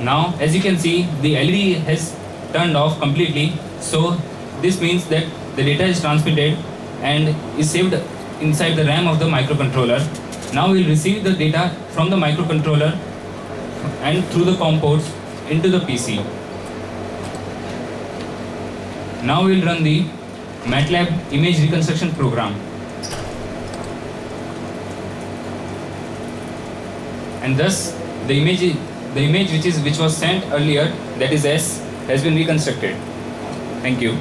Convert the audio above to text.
Now, as you can see, the LED has turned off completely. So this means that the data is transmitted and is saved inside the RAM of the microcontroller. Now we'll receive the data from the microcontroller and through the COM ports into the PC. Now we'll run the MATLAB image reconstruction program. And thus the image the image which is which was sent earlier that is S has been reconstructed. Thank you.